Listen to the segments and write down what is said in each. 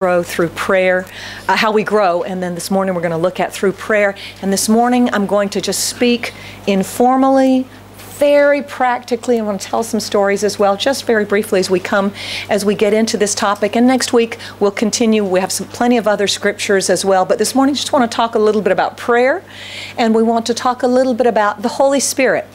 grow through prayer, uh, how we grow, and then this morning we're going to look at through prayer. And this morning I'm going to just speak informally, very practically. I'm going to tell some stories as well, just very briefly as we come, as we get into this topic. And next week we'll continue. We have some plenty of other scriptures as well. But this morning, just want to talk a little bit about prayer, and we want to talk a little bit about the Holy Spirit.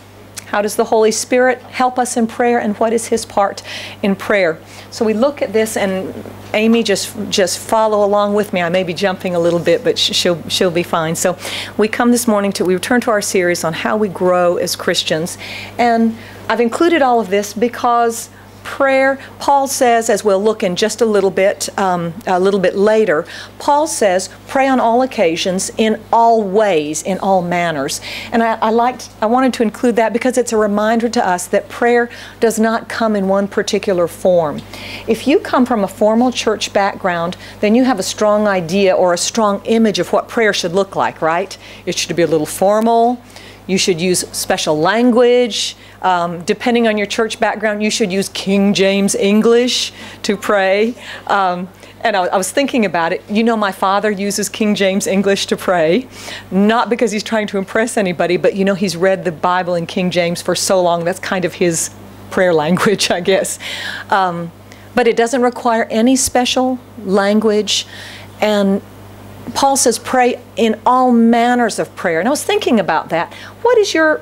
How does the Holy Spirit help us in prayer, and what is His part in prayer? So we look at this, and Amy just just follow along with me. I may be jumping a little bit, but she'll she'll be fine. So we come this morning to we return to our series on how we grow as Christians, and I've included all of this because prayer, Paul says, as we'll look in just a little bit, um, a little bit later, Paul says, pray on all occasions, in all ways, in all manners. And I, I liked, I wanted to include that because it's a reminder to us that prayer does not come in one particular form. If you come from a formal church background, then you have a strong idea or a strong image of what prayer should look like, right? It should be a little formal. You should use special language. Um, depending on your church background, you should use King James English to pray. Um, and I, I, was thinking about it. You know, my father uses King James English to pray, not because he's trying to impress anybody, but you know, he's read the Bible in King James for so long. That's kind of his prayer language, I guess. Um, but it doesn't require any special language. And Paul says, pray in all manners of prayer. And I was thinking about that. What is your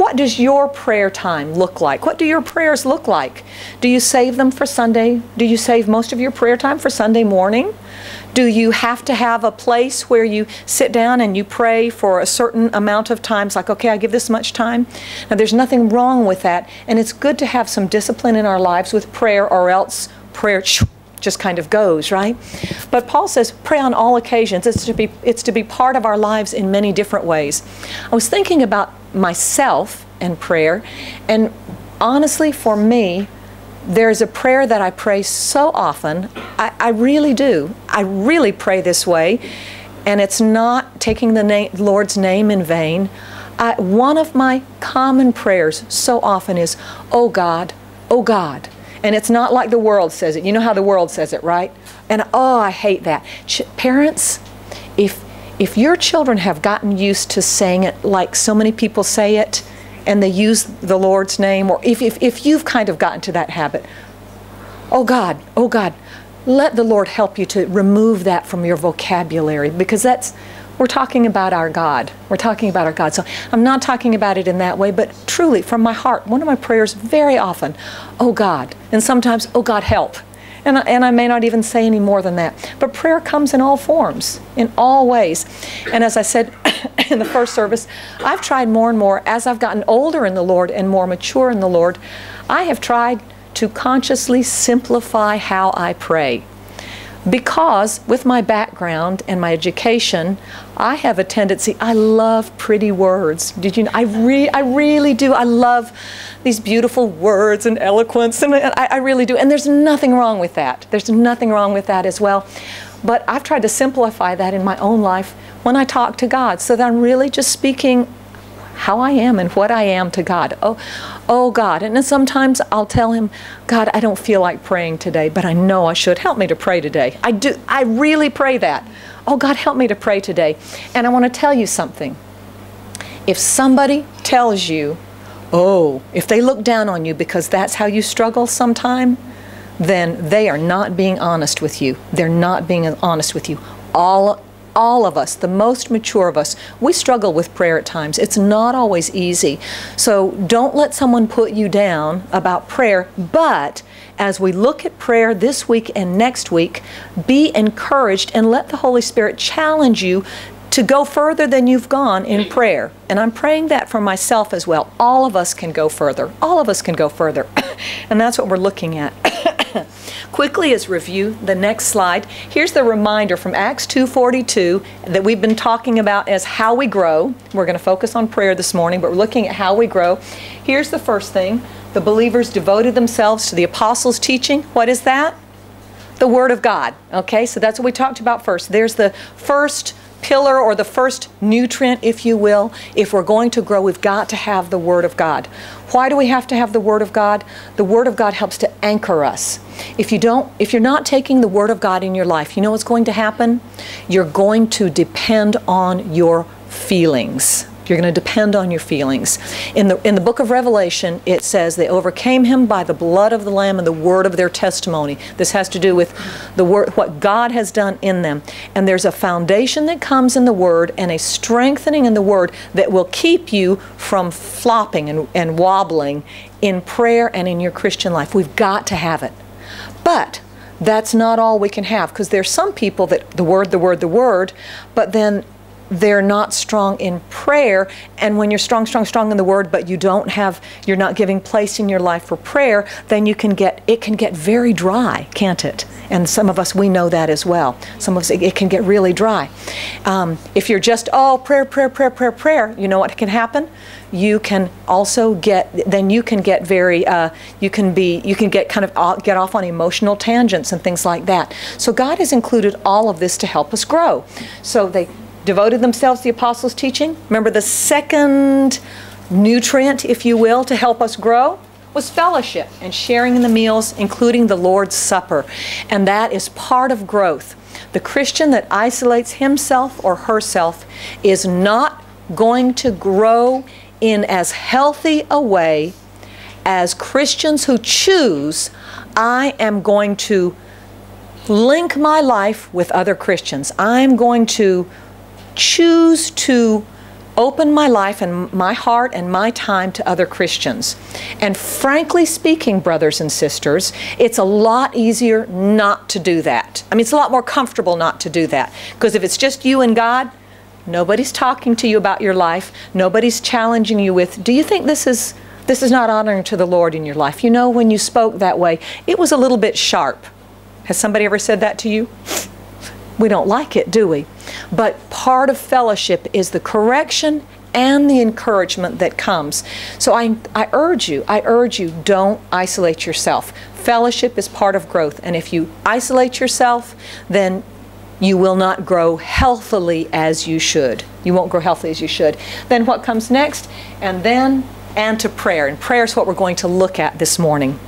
what does your prayer time look like? What do your prayers look like? Do you save them for Sunday? Do you save most of your prayer time for Sunday morning? Do you have to have a place where you sit down and you pray for a certain amount of time? It's like, okay, I give this much time. Now, there's nothing wrong with that. And it's good to have some discipline in our lives with prayer, or else prayer just kind of goes, right? But Paul says, pray on all occasions. It's to be, it's to be part of our lives in many different ways. I was thinking about myself and prayer, and honestly, for me, there's a prayer that I pray so often. I, I really do. I really pray this way, and it's not taking the Lord's name in vain. I, one of my common prayers so often is, Oh God, oh God. And it's not like the world says it. You know how the world says it, right? And oh, I hate that. Ch parents, if if your children have gotten used to saying it like so many people say it, and they use the Lord's name, or if, if, if you've kind of gotten to that habit, oh God, oh God, let the Lord help you to remove that from your vocabulary because that's we're talking about our God. We're talking about our God. So I'm not talking about it in that way, but truly from my heart, one of my prayers very often, oh God, and sometimes, oh God, help. And I, and I may not even say any more than that. But prayer comes in all forms, in all ways. And as I said in the first service, I've tried more and more, as I've gotten older in the Lord and more mature in the Lord, I have tried to consciously simplify how I pray because with my background and my education, I have a tendency, I love pretty words. Did you know? I, re I really do. I love these beautiful words and eloquence, and I, I really do. And there's nothing wrong with that. There's nothing wrong with that as well. But I've tried to simplify that in my own life when I talk to God so that I'm really just speaking how I am and what I am to God. Oh, oh God. And sometimes I'll tell him, God, I don't feel like praying today, but I know I should. Help me to pray today. I do I really pray that. Oh God, help me to pray today. And I want to tell you something. If somebody tells you, oh, if they look down on you because that's how you struggle sometime, then they are not being honest with you. They're not being honest with you. All all of us, the most mature of us, we struggle with prayer at times. It's not always easy. So don't let someone put you down about prayer, but as we look at prayer this week and next week, be encouraged and let the Holy Spirit challenge you to go further than you've gone in prayer. And I'm praying that for myself as well. All of us can go further. All of us can go further. and that's what we're looking at. Quickly as review, the next slide. Here's the reminder from Acts 2.42 that we've been talking about as how we grow. We're going to focus on prayer this morning, but we're looking at how we grow. Here's the first thing. The believers devoted themselves to the apostles' teaching. What is that? The Word of God. Okay, so that's what we talked about first. There's the first pillar or the first nutrient, if you will. If we're going to grow, we've got to have the Word of God. Why do we have to have the Word of God? The Word of God helps to anchor us. If you don't, if you're not taking the Word of God in your life, you know what's going to happen? You're going to depend on your feelings. You're going to depend on your feelings. In the, in the book of Revelation, it says they overcame him by the blood of the Lamb and the word of their testimony. This has to do with the word, what God has done in them. And there's a foundation that comes in the word and a strengthening in the word that will keep you from flopping and, and wobbling in prayer and in your Christian life. We've got to have it. But that's not all we can have because there's some people that the word, the word, the word, but then they're not strong in prayer. And when you're strong, strong, strong in the Word, but you don't have, you're not giving place in your life for prayer, then you can get, it can get very dry, can't it? And some of us, we know that as well. Some of us, it, can get really dry. Um, if you're just, oh, prayer, prayer, prayer, prayer, prayer, you know what can happen? You can also get, then you can get very, uh, you can be, you can get kind of get off on emotional tangents and things like that. So God has included all of this to help us grow. So they devoted themselves to the apostles' teaching. Remember, the second nutrient, if you will, to help us grow was fellowship and sharing in the meals, including the Lord's Supper. And that is part of growth. The Christian that isolates himself or herself is not going to grow in as healthy a way as Christians who choose, I am going to link my life with other Christians. I'm going to choose to open my life and my heart and my time to other Christians. And frankly speaking, brothers and sisters, it's a lot easier not to do that. I mean, it's a lot more comfortable not to do that. Because if it's just you and God, nobody's talking to you about your life, nobody's challenging you with, do you think this is this is not honoring to the Lord in your life? You know, when you spoke that way, it was a little bit sharp. Has somebody ever said that to you? We don't like it, do we? But part of fellowship is the correction and the encouragement that comes. So I, I urge you, I urge you, don't isolate yourself. Fellowship is part of growth. And if you isolate yourself, then you will not grow healthily as you should. You won't grow healthily as you should. Then what comes next? And then, and to prayer. And prayer is what we're going to look at this morning.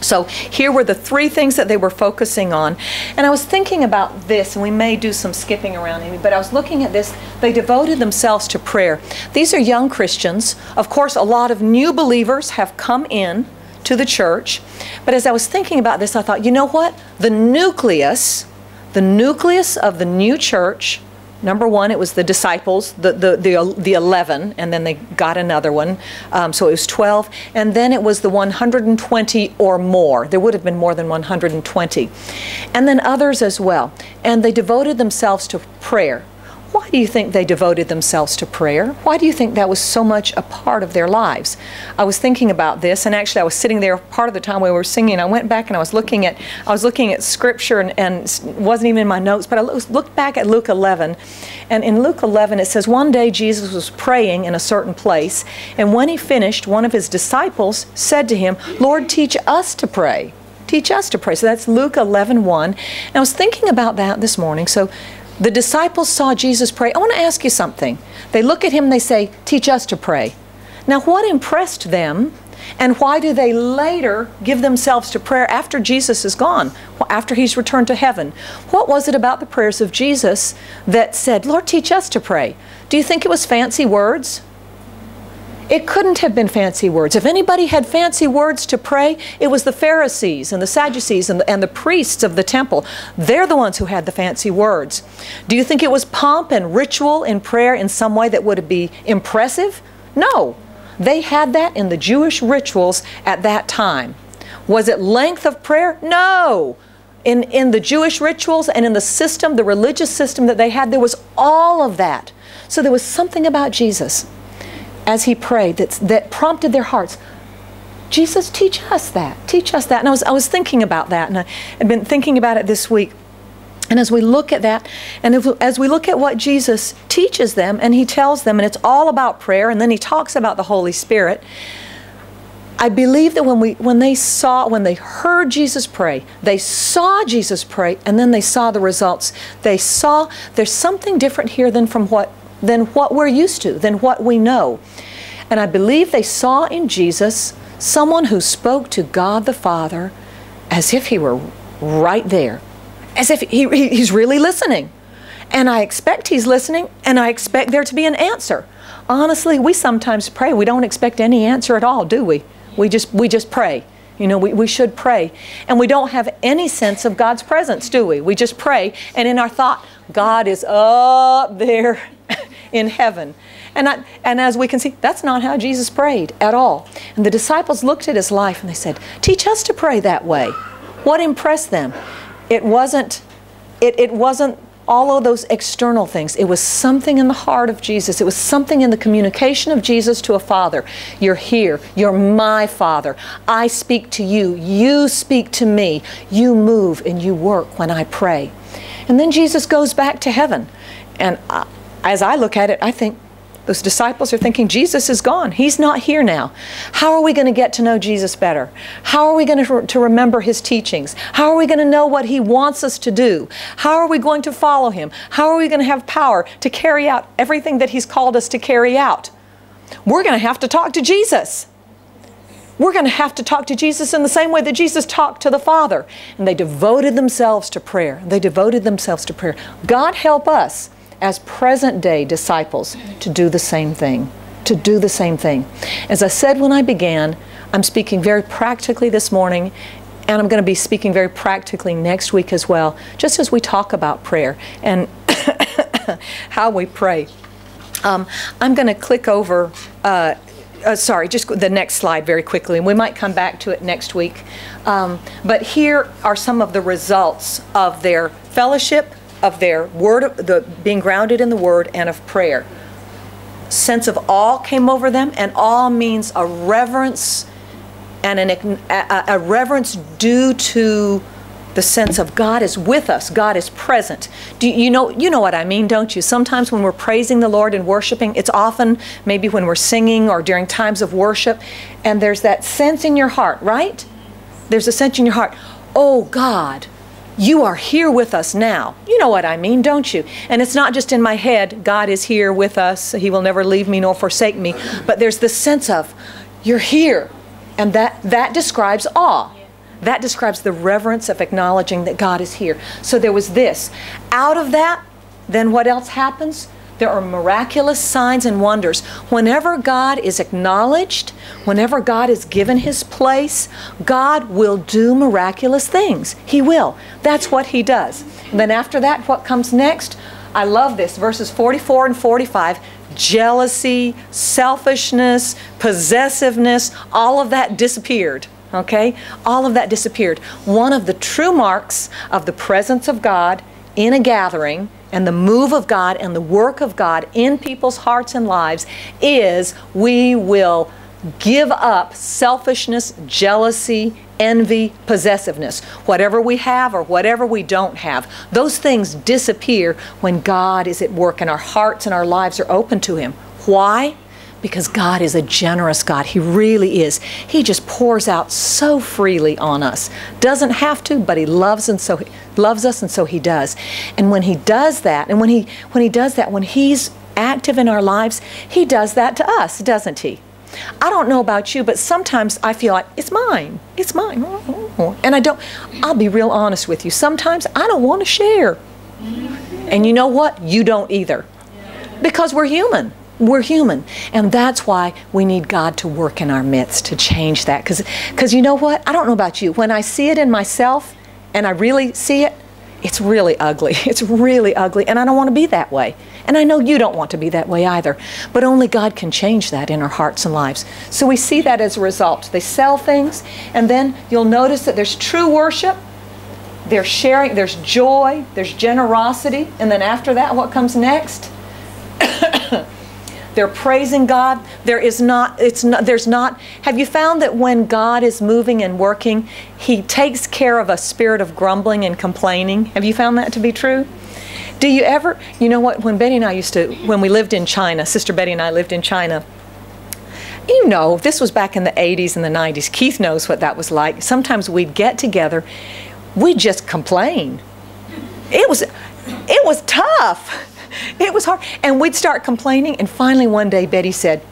So here were the three things that they were focusing on. And I was thinking about this, and we may do some skipping around, Amy, but I was looking at this. They devoted themselves to prayer. These are young Christians. Of course, a lot of new believers have come in to the church. But as I was thinking about this, I thought, you know what? The nucleus, the nucleus of the new church Number one, it was the disciples, the, the, the, the 11, and then they got another one. Um, so it was 12. And then it was the 120 or more. There would have been more than 120. And then others as well. And they devoted themselves to prayer. Why do you think they devoted themselves to prayer? Why do you think that was so much a part of their lives? I was thinking about this, and actually, I was sitting there part of the time we were singing. I went back and I was looking at I was looking at scripture, and, and wasn't even in my notes, but I looked back at Luke 11, and in Luke 11 it says one day Jesus was praying in a certain place, and when he finished, one of his disciples said to him, "Lord, teach us to pray." Teach us to pray. So that's Luke 11 1. And I was thinking about that this morning. So the disciples saw Jesus pray. I want to ask you something. They look at him, they say, Teach us to pray. Now, what impressed them, and why do they later give themselves to prayer after Jesus is gone, after he's returned to heaven? What was it about the prayers of Jesus that said, Lord, teach us to pray? Do you think it was fancy words? It couldn't have been fancy words. If anybody had fancy words to pray, it was the Pharisees and the Sadducees and the, and the priests of the temple. They're the ones who had the fancy words. Do you think it was pomp and ritual in prayer in some way that would be impressive? No. They had that in the Jewish rituals at that time. Was it length of prayer? No. In, in the Jewish rituals and in the system, the religious system that they had, there was all of that. So there was something about Jesus as he prayed that, that prompted their hearts. Jesus, teach us that. Teach us that. And I was, I was thinking about that, and I had been thinking about it this week. And as we look at that, and if, as we look at what Jesus teaches them, and he tells them, and it's all about prayer, and then he talks about the Holy Spirit, I believe that when we when they saw when they heard Jesus pray, they saw Jesus pray and then they saw the results. They saw there's something different here than from what than what we're used to, than what we know. And I believe they saw in Jesus someone who spoke to God the Father as if he were right there, as if he, he, he's really listening. And I expect he's listening, and I expect there to be an answer. Honestly, we sometimes pray. We don't expect any answer at all, do we? We just, we just pray. You know, we, we should pray. And we don't have any sense of God's presence, do we? We just pray, and in our thought, God is up there in heaven. And, I, and as we can see, that's not how Jesus prayed at all. And the disciples looked at his life and they said, Teach us to pray that way. What impressed them? It wasn't, it, it wasn't all of those external things. It was something in the heart of Jesus. It was something in the communication of Jesus to a father. You're here. You're my father. I speak to you. You speak to me. You move and you work when I pray. And then Jesus goes back to heaven. And as I look at it, I think, those disciples are thinking, Jesus is gone. He's not here now. How are we going to get to know Jesus better? How are we going to, to remember His teachings? How are we going to know what He wants us to do? How are we going to follow Him? How are we going to have power to carry out everything that He's called us to carry out? We're going to have to talk to Jesus. We're going to have to talk to Jesus in the same way that Jesus talked to the Father. And they devoted themselves to prayer. They devoted themselves to prayer. God help us as present day disciples to do the same thing. To do the same thing. As I said when I began, I'm speaking very practically this morning, and I'm going to be speaking very practically next week as well, just as we talk about prayer and how we pray. Um, I'm going to click over. Uh, uh, sorry, just the next slide very quickly, and we might come back to it next week. Um, but here are some of the results of their fellowship, of their word, the being grounded in the word, and of prayer. Sense of awe came over them, and awe means a reverence and an, a, a reverence due to the sense of God is with us, God is present. Do you, know you know what I mean, don't you? Sometimes when we're praising the Lord and worshiping, it's often maybe when we're singing or during times of worship, and there's that sense in your heart, right? There's a sense in your heart, oh God, you are here with us now. You know what I mean, don't you? And it's not just in my head, God is here with us, He will never leave me nor forsake me, but there's this sense of, you're here. And that, that describes awe. That describes the reverence of acknowledging that God is here. So there was this. Out of that, then what else happens? There are miraculous signs and wonders. Whenever God is acknowledged, whenever God is given his place, God will do miraculous things. He will. That's what he does. And then after that, what comes next? I love this. Verses 44 and 45 jealousy, selfishness, possessiveness, all of that disappeared. Okay? All of that disappeared. One of the true marks of the presence of God in a gathering and the move of God and the work of God in people's hearts and lives is we will give up selfishness, jealousy, envy, possessiveness. Whatever we have or whatever we don't have, those things disappear when God is at work and our hearts and our lives are open to Him. Why? Because God is a generous God. He really is. He just pours out so freely on us. Doesn't have to, but he loves and so he loves us and so he does. And when he does that, and when he when he does that, when he's active in our lives, he does that to us, doesn't he? I don't know about you, but sometimes I feel like it's mine. It's mine. And I don't I'll be real honest with you. Sometimes I don't want to share. And you know what? You don't either. Because we're human. We're human. And that's why we need God to work in our midst to change that. Because you know what? I don't know about you. When I see it in myself and I really see it, it's really ugly. It's really ugly. And I don't want to be that way. And I know you don't want to be that way either. But only God can change that in our hearts and lives. So we see that as a result. They sell things, and then you'll notice that there's true worship. There's sharing, there's joy, there's generosity, and then after that, what comes next? They're praising God. There is not, it's not, there's not, have you found that when God is moving and working, He takes care of a spirit of grumbling and complaining? Have you found that to be true? Do you ever, you know what, when Betty and I used to, when we lived in China, Sister Betty and I lived in China, you know, this was back in the 80s and the 90s. Keith knows what that was like. Sometimes we'd get together, we'd just complain. It was, it was tough. It was hard. And we'd start complaining. And finally, one day, Betty said,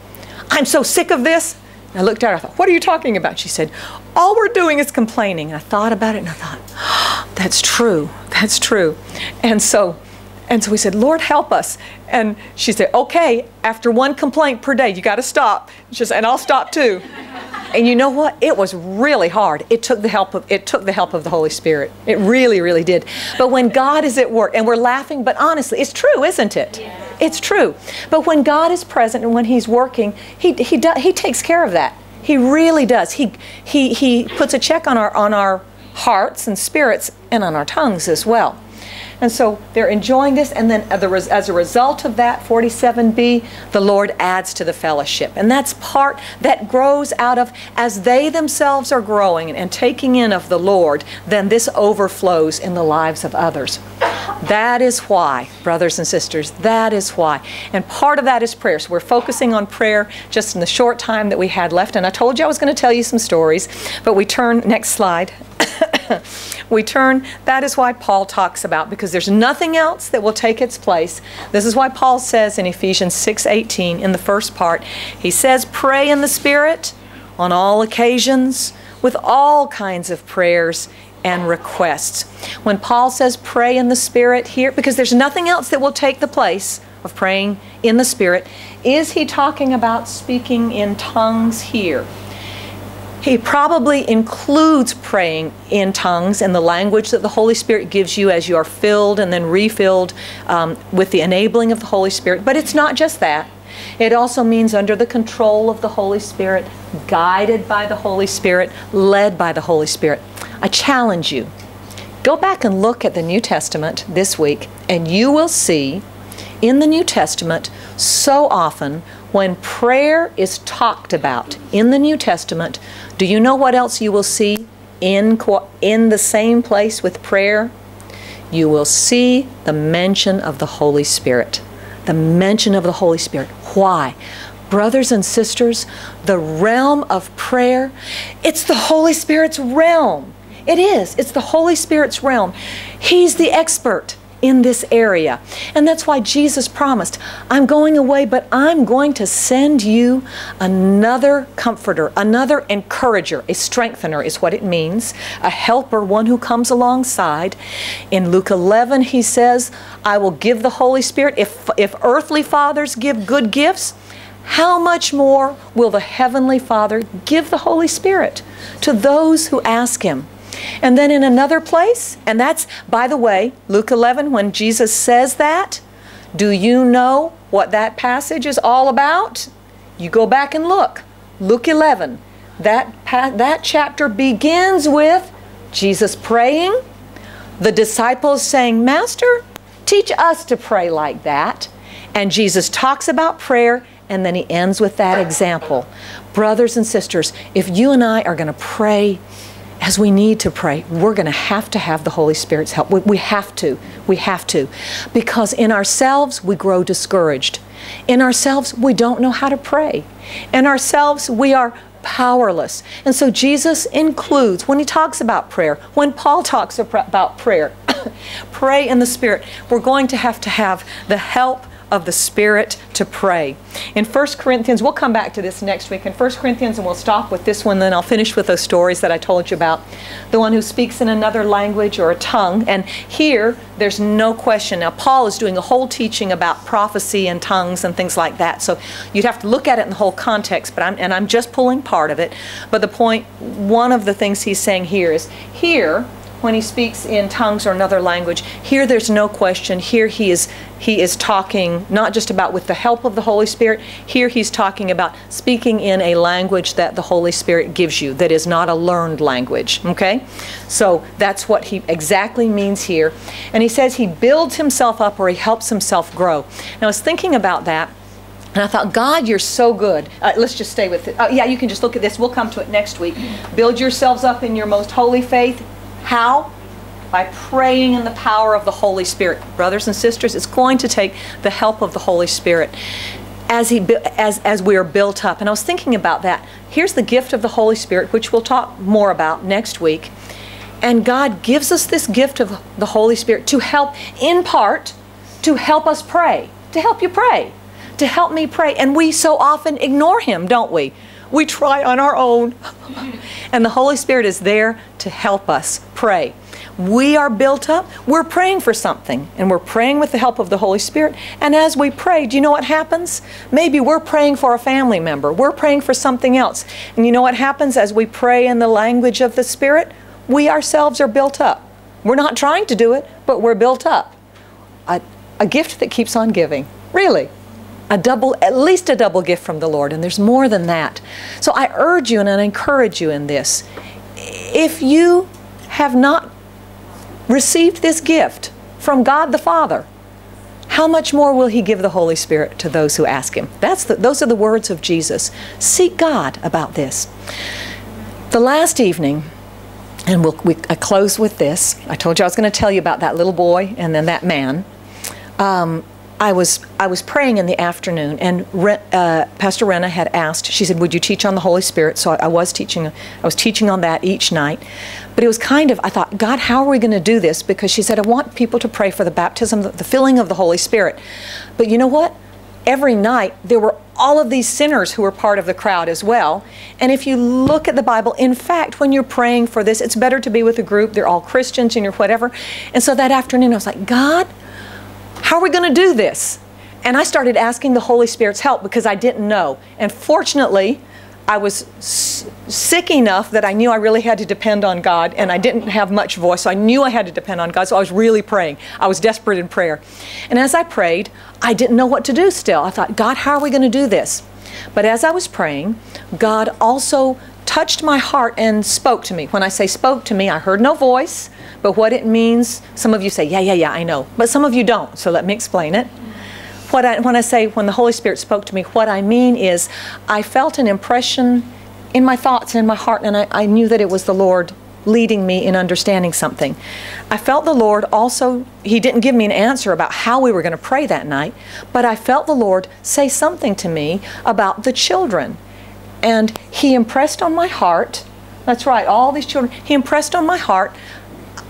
I'm so sick of this. I looked at her, I thought, what are you talking about? She said, all we're doing is complaining. And I thought about it and I thought, oh, that's true. That's true. And so and so we said, Lord, help us. And she said, okay, after one complaint per day, you got to stop. She said, and I'll stop too. And you know what? It was really hard. It took the help of it took the help of the Holy Spirit. It really, really did. But when God is at work, and we're laughing, but honestly, it's true, isn't it? Yeah. It's true. But when God is present and when He's working, He He does, He takes care of that. He really does. He He He puts a check on our on our hearts and spirits and on our tongues as well. And so they're enjoying this, and then as a result of that, 47b, the Lord adds to the fellowship. And that's part that grows out of, as they themselves are growing and taking in of the Lord, then this overflows in the lives of others. That is why, brothers and sisters, that is why. And part of that is prayer. So we're focusing on prayer just in the short time that we had left. And I told you I was going to tell you some stories, but we turn, next slide. we turn, that is why Paul talks about, because there's nothing else that will take its place. This is why Paul says in Ephesians 6:18 in the first part, he says, "Pray in the Spirit on all occasions with all kinds of prayers and requests." When Paul says pray in the Spirit here, because there's nothing else that will take the place of praying in the Spirit, is he talking about speaking in tongues here? He probably includes praying in tongues and the language that the Holy Spirit gives you as you are filled and then refilled um, with the enabling of the Holy Spirit. But it's not just that. It also means under the control of the Holy Spirit, guided by the Holy Spirit, led by the Holy Spirit. I challenge you. Go back and look at the New Testament this week, and you will see in the New Testament so often when prayer is talked about in the New Testament, do you know what else you will see in, in the same place with prayer? You will see the mention of the Holy Spirit. The mention of the Holy Spirit. Why? Brothers and sisters, the realm of prayer, it's the Holy Spirit's realm. It is. It's the Holy Spirit's realm. He's the expert in this area. And that's why Jesus promised, I'm going away, but I'm going to send you another comforter, another encourager, a strengthener is what it means, a helper, one who comes alongside. In Luke 11, he says, I will give the Holy Spirit. If, if earthly fathers give good gifts, how much more will the Heavenly Father give the Holy Spirit to those who ask Him? And then in another place, and that's, by the way, Luke 11, when Jesus says that, do you know what that passage is all about? You go back and look. Luke 11. That, that chapter begins with Jesus praying, the disciples saying, Master, teach us to pray like that. And Jesus talks about prayer, and then he ends with that example. Brothers and sisters, if you and I are going to pray as we need to pray, we're going to have to have the Holy Spirit's help. We, we, have to. We have to. Because in ourselves, we grow discouraged. In ourselves, we don't know how to pray. In ourselves, we are powerless. And so Jesus includes, when he talks about prayer, when Paul talks about prayer, pray in the Spirit, we're going to have to have the help of the Spirit to pray. In 1 Corinthians, we'll come back to this next week. In 1 Corinthians, and we'll stop with this one, then I'll finish with those stories that I told you about. The one who speaks in another language or a tongue. And here, there's no question. Now, Paul is doing a whole teaching about prophecy and tongues and things like that. So you'd have to look at it in the whole context, but I'm, and I'm just pulling part of it. But the point, one of the things he's saying here is here, when he speaks in tongues or another language. Here there's no question. Here he is he is talking not just about with the help of the Holy Spirit. Here he's talking about speaking in a language that the Holy Spirit gives you that is not a learned language, okay? So that's what he exactly means here. And he says he builds himself up or he helps himself grow. Now I was thinking about that and I thought, God, you're so good. Uh, let's just stay with it. Uh, yeah, you can just look at this. We'll come to it next week. Build yourselves up in your most holy faith. How? By praying in the power of the Holy Spirit. Brothers and sisters, it's going to take the help of the Holy Spirit. as, he, as, as we are built up. And I was thinking about that. Here's the gift of the Holy Spirit, which we'll talk more about next week. And God gives us this gift of the Holy Spirit to help, in part, to help us pray, to help you pray, to help me pray. And we so often ignore Him, don't we? We try on our own. and the Holy Spirit is there to help us pray we are built up, we're praying for something, and we're praying with the help of the Holy Spirit. And as we pray, do you know what happens? Maybe we're praying for a family member, we're praying for something else. And you know what happens as we pray in the language of the Spirit? We ourselves are built up. We're not trying to do it, but we're built up. A, a gift that keeps on giving, really. A double, at least a double gift from the Lord, and there's more than that. So I urge you and I encourage you in this. If you have not received this gift from God the Father, how much more will He give the Holy Spirit to those who ask Him? That's the, those are the words of Jesus. Seek God about this. The last evening, and we'll, we, I close with this. I told you I was going to tell you about that little boy and then that man. Um, I was I was praying in the afternoon, and uh, Pastor Rena had asked. She said, "Would you teach on the Holy Spirit?" So I, I, was teaching. I was teaching on that each night, but it was kind of I thought, God, how are we going to do this? Because she said, "I want people to pray for the baptism, the, the filling of the Holy Spirit." But you know what? Every night there were all of these sinners who were part of the crowd as well. And if you look at the Bible, in fact, when you're praying for this, it's better to be with a group. They're all Christians and you're whatever. And so that afternoon, I was like, God how are we going to do this? And I started asking the Holy Spirit's help because I didn't know. And fortunately, I was sick enough that I knew I really had to depend on God, and I didn't have much voice, so I knew I had to depend on God, so I was really praying. I was desperate in prayer. And as I prayed, I didn't know what to do still. I thought, God, how are we going to do this? But as I was praying, God also touched my heart and spoke to me. When I say spoke to me, I heard no voice, but what it means, some of you say, yeah, yeah, yeah, I know. But some of you don't, so let me explain it. What I, when I say when the Holy Spirit spoke to me, what I mean is I felt an impression in my thoughts and in my heart, and I, I knew that it was the Lord leading me in understanding something. I felt the Lord also, He didn't give me an answer about how we were going to pray that night, but I felt the Lord say something to me about the children. And He impressed on my heart, that's right, all these children, He impressed on my heart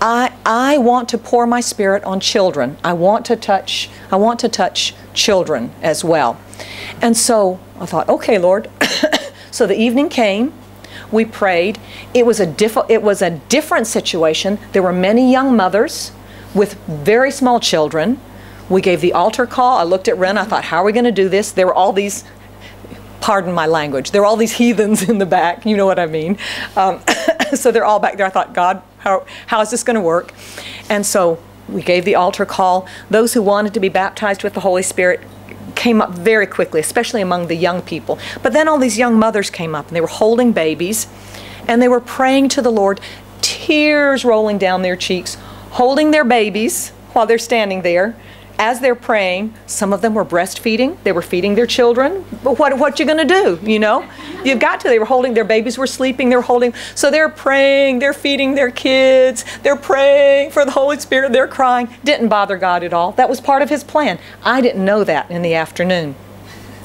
I, I want to pour my spirit on children. I want to touch, I want to touch children as well. And so I thought, okay, Lord. so the evening came, we prayed. It was a diff- it was a different situation. There were many young mothers with very small children. We gave the altar call. I looked at Ren. I thought, how are we going to do this? There were all these pardon my language, There are all these heathens in the back, you know what I mean. Um, so they're all back there. I thought, God, how, how is this going to work? And so we gave the altar call. Those who wanted to be baptized with the Holy Spirit came up very quickly, especially among the young people. But then all these young mothers came up and they were holding babies and they were praying to the Lord, tears rolling down their cheeks, holding their babies while they're standing there as they're praying, some of them were breastfeeding. They were feeding their children. But what what you going to do? You know, you've got to. They were holding their babies were sleeping. They're holding. So they're praying. They're feeding their kids. They're praying for the Holy Spirit. They're crying. Didn't bother God at all. That was part of His plan. I didn't know that in the afternoon.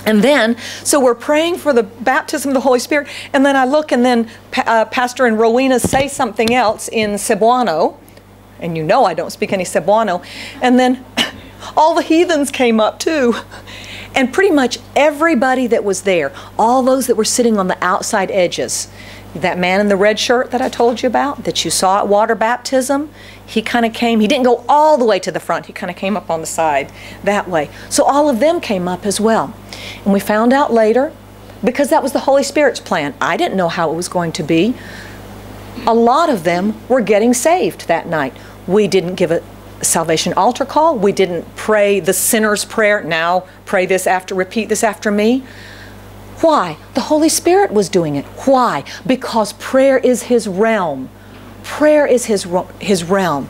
And then, so we're praying for the baptism of the Holy Spirit, and then I look, and then uh, Pastor and Rowena say something else in Cebuano, and you know I don't speak any Cebuano, and then all the heathens came up too. And pretty much everybody that was there, all those that were sitting on the outside edges, that man in the red shirt that I told you about, that you saw at water baptism, he kind of came, he didn't go all the way to the front, he kind of came up on the side that way. So all of them came up as well. And we found out later, because that was the Holy Spirit's plan. I didn't know how it was going to be. A lot of them were getting saved that night. We didn't give it salvation altar call. We didn't pray the sinner's prayer. Now pray this after, repeat this after me. Why? The Holy Spirit was doing it. Why? Because prayer is His realm. Prayer is His, his realm.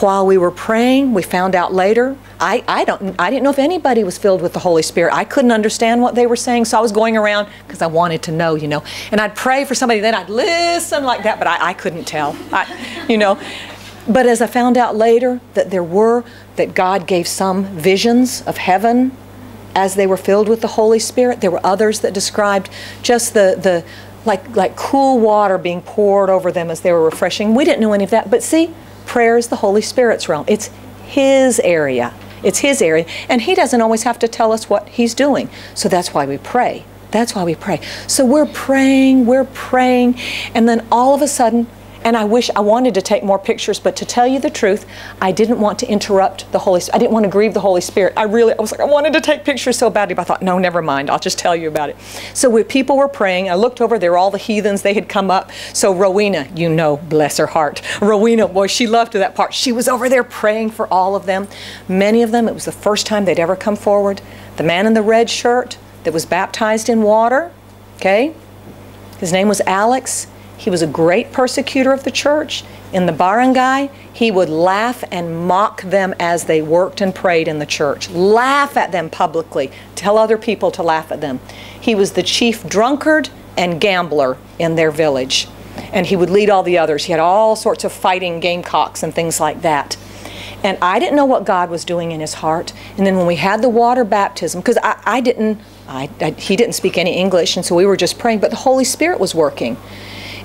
While we were praying, we found out later. I, I, don't, I didn't know if anybody was filled with the Holy Spirit. I couldn't understand what they were saying, so I was going around because I wanted to know, you know. And I'd pray for somebody, then I'd listen like that, but I, I couldn't tell, I, you know. But as I found out later that there were, that God gave some visions of heaven as they were filled with the Holy Spirit. There were others that described just the, the like, like cool water being poured over them as they were refreshing. We didn't know any of that. But see, prayer is the Holy Spirit's realm. It's His area. It's His area. And He doesn't always have to tell us what He's doing. So that's why we pray. That's why we pray. So we're praying, we're praying, and then all of a sudden, and I wish I wanted to take more pictures, but to tell you the truth, I didn't want to interrupt the Holy Spirit. I didn't want to grieve the Holy Spirit. I really, I was like, I wanted to take pictures so badly, but I thought, no, never mind. I'll just tell you about it. So we, people were praying. I looked over, there were all the heathens. They had come up. So Rowena, you know, bless her heart. Rowena, boy, she loved that part. She was over there praying for all of them. Many of them, it was the first time they'd ever come forward. The man in the red shirt that was baptized in water, okay? His name was Alex. He was a great persecutor of the church. In the barangay, he would laugh and mock them as they worked and prayed in the church. Laugh at them publicly. Tell other people to laugh at them. He was the chief drunkard and gambler in their village. And he would lead all the others. He had all sorts of fighting gamecocks and things like that. And I didn't know what God was doing in his heart. And then when we had the water baptism, because I, I, didn't, I, I, he didn't speak any English, and so we were just praying, but the Holy Spirit was working.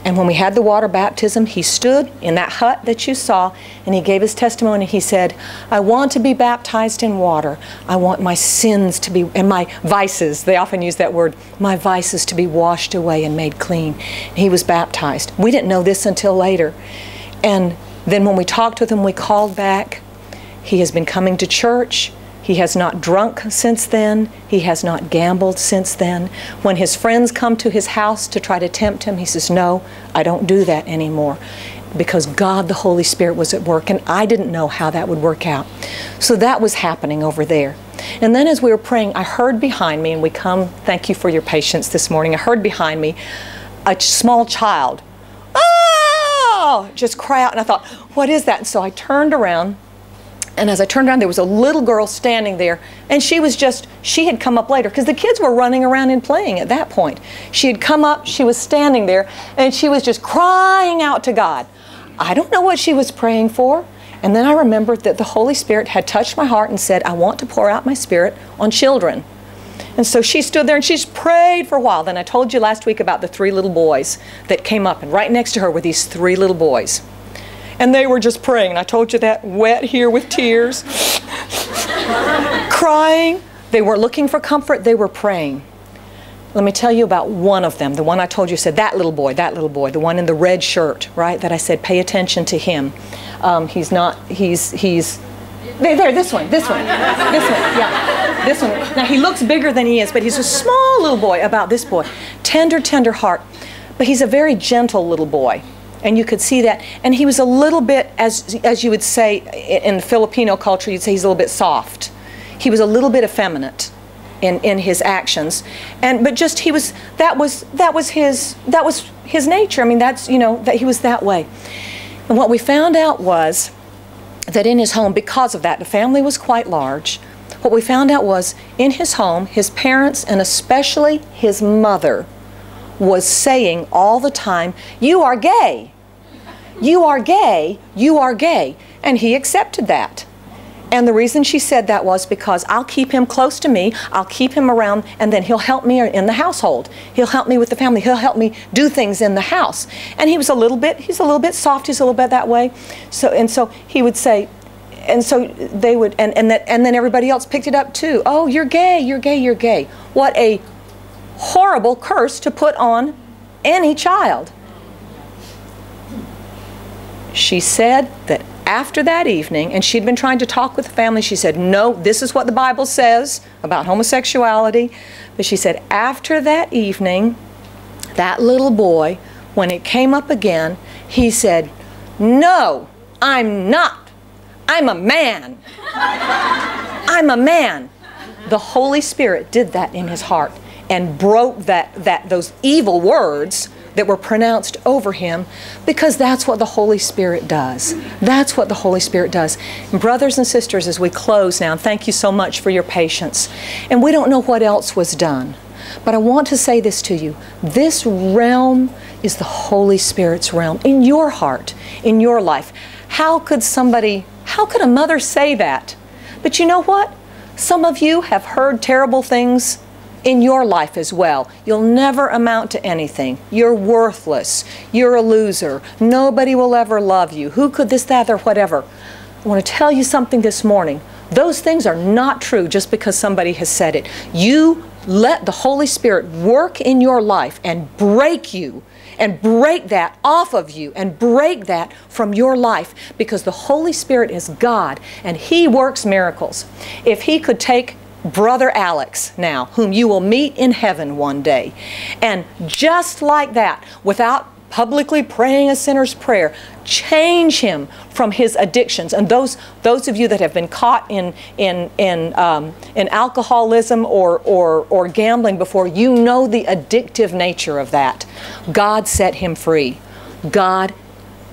And when we had the water baptism, he stood in that hut that you saw and he gave his testimony. He said, I want to be baptized in water. I want my sins to be, and my vices, they often use that word, my vices to be washed away and made clean. He was baptized. We didn't know this until later. And then when we talked with him, we called back. He has been coming to church. He has not drunk since then. He has not gambled since then. When his friends come to his house to try to tempt him, he says, No, I don't do that anymore. Because God, the Holy Spirit, was at work, and I didn't know how that would work out. So that was happening over there. And then as we were praying, I heard behind me, and we come, thank you for your patience this morning. I heard behind me a small child, oh, just cry out. And I thought, what is that? And so I turned around and as I turned around, there was a little girl standing there, and she was just, she had come up later because the kids were running around and playing at that point. She had come up, she was standing there, and she was just crying out to God. I don't know what she was praying for. And then I remembered that the Holy Spirit had touched my heart and said, I want to pour out my spirit on children. And so she stood there and she's prayed for a while. Then I told you last week about the three little boys that came up, and right next to her were these three little boys. And they were just praying. And I told you that, wet here with tears, crying. They weren't looking for comfort, they were praying. Let me tell you about one of them. The one I told you said, that little boy, that little boy, the one in the red shirt, right? That I said, pay attention to him. Um, he's not, he's, he's, there, there, this one, this one, this one, yeah, this one. Now he looks bigger than he is, but he's a small little boy, about this boy. Tender, tender heart. But he's a very gentle little boy and you could see that. And he was a little bit, as as you would say in Filipino culture, you'd say he's a little bit soft. He was a little bit effeminate in in his actions, and but just he was that was that was his that was his nature. I mean, that's you know that he was that way. And what we found out was that in his home, because of that, the family was quite large. What we found out was in his home, his parents and especially his mother was saying all the time, You are gay. You are gay. You are gay. And he accepted that. And the reason she said that was because I'll keep him close to me, I'll keep him around, and then he'll help me in the household. He'll help me with the family. He'll help me do things in the house. And he was a little bit, he's a little bit soft, he's a little bit that way. So and so he would say, and so they would and, and that and then everybody else picked it up too. Oh, you're gay, you're gay, you're gay. What a horrible curse to put on any child. She said that after that evening, and she'd been trying to talk with the family, she said, No, this is what the Bible says about homosexuality. But she said, after that evening, that little boy, when it came up again, he said, No, I'm not. I'm a man. I'm a man. The Holy Spirit did that in his heart and broke that, that, those evil words that were pronounced over him because that's what the Holy Spirit does. That's what the Holy Spirit does. And brothers and sisters, as we close now, thank you so much for your patience. And we don't know what else was done. But I want to say this to you. This realm is the Holy Spirit's realm in your heart, in your life. How could somebody, how could a mother say that? But you know what? Some of you have heard terrible things in your life as well. You'll never amount to anything. You're worthless. You're a loser. Nobody will ever love you. Who could this, that, or whatever? I want to tell you something this morning. Those things are not true just because somebody has said it. You let the Holy Spirit work in your life and break you and break that off of you and break that from your life because the Holy Spirit is God and He works miracles. If He could take brother Alex now, whom you will meet in heaven one day, and just like that, without publicly praying a sinner's prayer, change him from his addictions. And those, those of you that have been caught in, in, in, um, in alcoholism or, or, or gambling before, you know the addictive nature of that. God set him free. God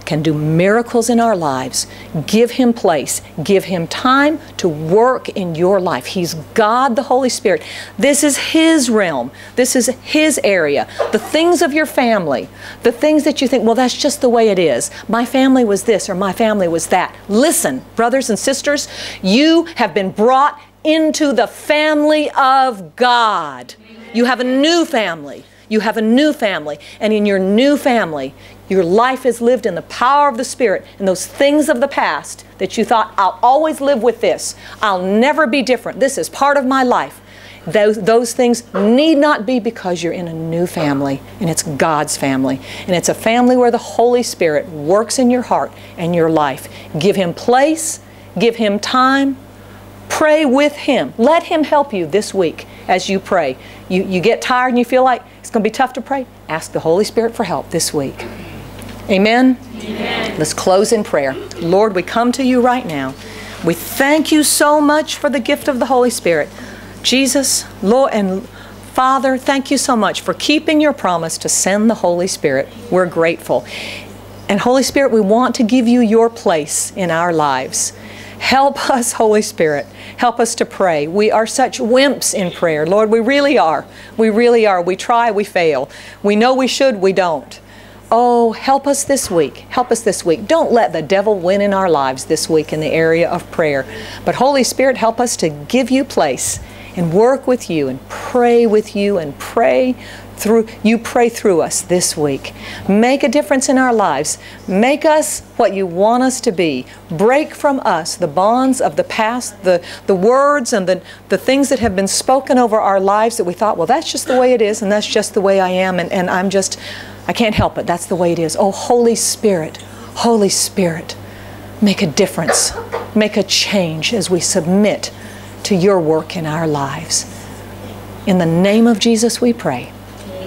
can do miracles in our lives. Give Him place. Give Him time to work in your life. He's God the Holy Spirit. This is His realm. This is His area. The things of your family, the things that you think, well, that's just the way it is. My family was this or my family was that. Listen, brothers and sisters, you have been brought into the family of God. You have a new family. You have a new family. And in your new family, your life is lived in the power of the Spirit, and those things of the past that you thought, I'll always live with this, I'll never be different, this is part of my life. Those, those things need not be because you're in a new family, and it's God's family. And it's a family where the Holy Spirit works in your heart and your life. Give Him place, give Him time, pray with Him. Let Him help you this week as you pray. You, you get tired and you feel like going to be tough to pray, ask the Holy Spirit for help this week. Amen? Amen? Let's close in prayer. Lord, we come to you right now. We thank you so much for the gift of the Holy Spirit. Jesus, Lord, and Father, thank you so much for keeping your promise to send the Holy Spirit. We're grateful. And Holy Spirit, we want to give you your place in our lives. Help us, Holy Spirit. Help us to pray. We are such wimps in prayer. Lord, we really are. We really are. We try, we fail. We know we should, we don't. Oh, help us this week. Help us this week. Don't let the devil win in our lives this week in the area of prayer. But Holy Spirit, help us to give you place and work with you and pray with you and pray through you pray through us this week. Make a difference in our lives. Make us what you want us to be. Break from us the bonds of the past, the, the words and the, the things that have been spoken over our lives that we thought, well, that's just the way it is and that's just the way I am and, and I'm just I can't help it. That's the way it is. Oh, Holy Spirit, Holy Spirit, make a difference, make a change as we submit to your work in our lives. In the name of Jesus we pray.